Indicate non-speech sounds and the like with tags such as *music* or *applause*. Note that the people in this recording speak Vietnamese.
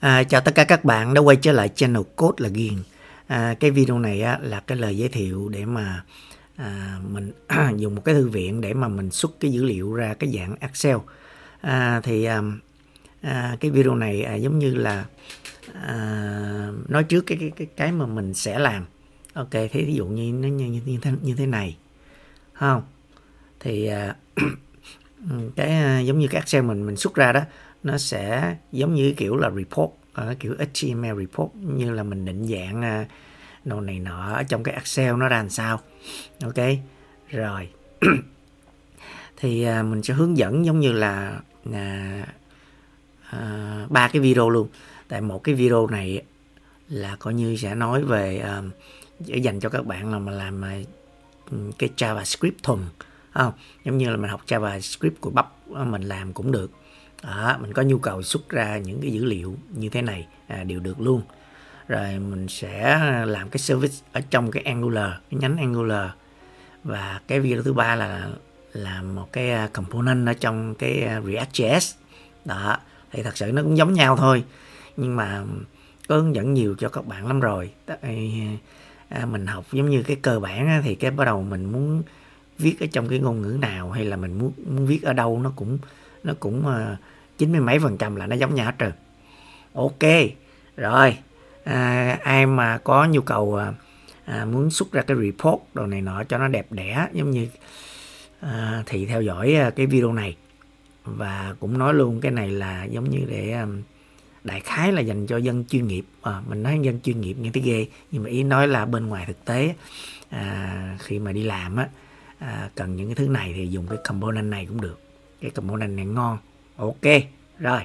À, chào tất cả các bạn đã quay trở lại channel Code là Ghiền. À, cái video này á, là cái lời giới thiệu để mà à, mình *clears throat* dùng một cái thư viện để mà mình xuất cái dữ liệu ra cái dạng Excel. À, thì à, à, cái video này à, giống như là à, nói trước cái, cái cái cái mà mình sẽ làm. Ok, thế ví dụ như nó như, như, như thế như thế này, không? Thì à, *clears throat* cái à, giống như cái Excel mình mình xuất ra đó nó sẽ giống như kiểu là report ở kiểu HTML report như là mình định dạng à, đồ này nọ ở trong cái Excel nó ra làm sao. Ok rồi. *clears throat* Thì mình sẽ hướng dẫn giống như là ba à, cái video luôn. Tại một cái video này là coi như sẽ nói về um, dành cho các bạn là mà làm cái JavaScript thuần không? Giống như là mình học JavaScript của bắp ờ, mình làm cũng được. Đó, mình có nhu cầu xuất ra những cái dữ liệu như thế này à, đều được luôn. Rồi mình sẽ làm cái service ở trong cái Angular cái nhánh Angular. Và cái video thứ ba là làm một cái à, component ở trong cái à, React.js đó thì thật sự nó cũng giống nhau thôi. Nhưng mà có hướng dẫn nhiều cho các bạn lắm rồi. À, mình học giống như cái cơ bản thì cái bắt đầu mình muốn viết ở trong cái ngôn ngữ nào hay là mình muốn muốn viết ở đâu nó cũng nó cũng ờ, chín mươi mấy phần trăm là nó giống nhau hết trơn. Ok rồi à, ai mà có nhu cầu ờ, à, muốn xuất ra cái report đồ này nọ cho nó đẹp đẽ giống như à, thì theo dõi ờ, cái video này. Và cũng nói luôn cái này là giống như để um, đại khái là dành cho dân chuyên nghiệp. À, mình nói dân chuyên nghiệp nghe thấy ghê nhưng mà ý nói là bên ngoài thực tế à, khi mà đi làm á à, cần những cái thứ này thì dùng cái component này cũng được. Cái component này ngon. Ok rồi.